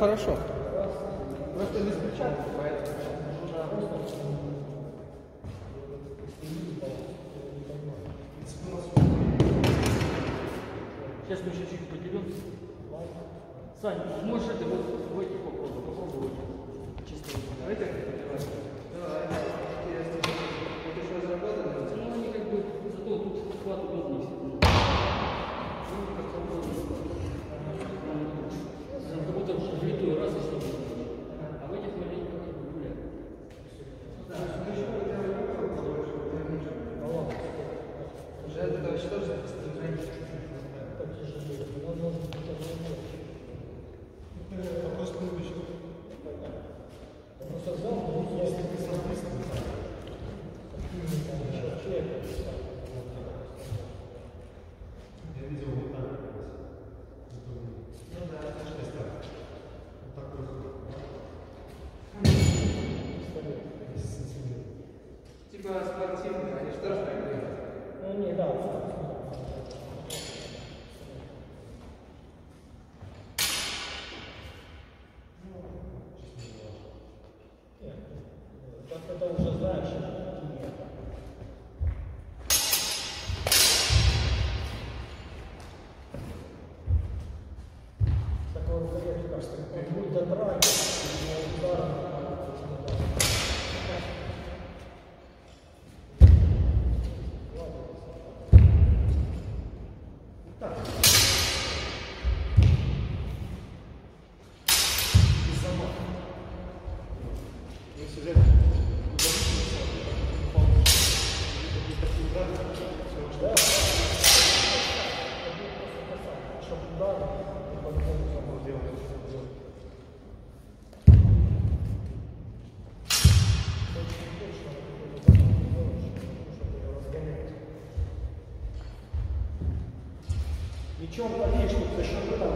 хорошо. Просто не Сейчас мы еще чуть-чуть. Саня, можно? Плечом поверь, чтобы за счет этого